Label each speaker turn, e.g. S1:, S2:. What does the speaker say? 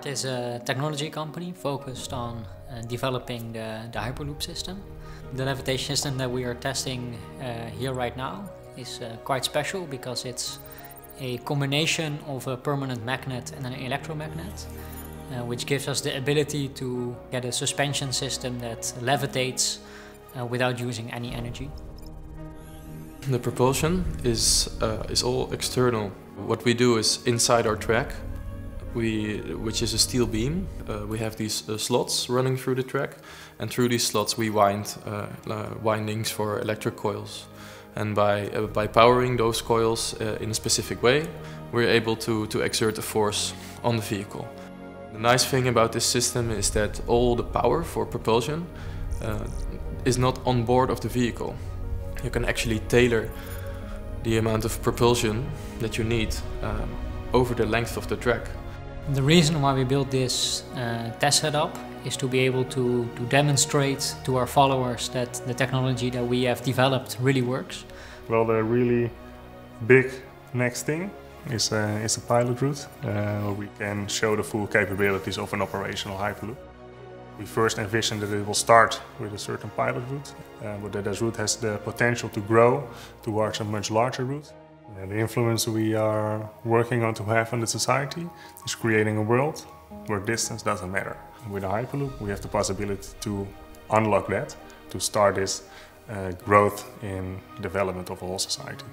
S1: Hardt is a technology company focused on uh, developing the, the Hyperloop system. The levitation system that we are testing uh, here right now is uh, quite special because it's a combination of a permanent magnet and an electromagnet, uh, which gives us the ability to get a suspension system that levitates uh, without using any energy.
S2: The propulsion is, uh, is all external. What we do is inside our track, we, which is a steel beam. Uh, we have these uh, slots running through the track, and through these slots we wind uh, uh, windings for electric coils. And by, uh, by powering those coils in a specific way, we're able to, to exert a force on the vehicle. The nice thing about this system is that all the power for propulsion is not on board of the vehicle. You can actually tailor the amount of propulsion that you need um, over the length of the track.
S1: The reason why we built this uh, test setup is to be able to, to demonstrate to our followers that the technology that we have developed really works.
S3: Well, the really big next thing is, uh, is a pilot route uh, where we can show the full capabilities of an operational Hyperloop. We first envisioned that it will start with a certain pilot route, uh, but that this route has the potential to grow towards a much larger route. The influence we are working on to have on the society is creating a world where distance doesn't matter. With a Hyperloop, we have the possibility to unlock that, to start this uh, growth in development of a whole society.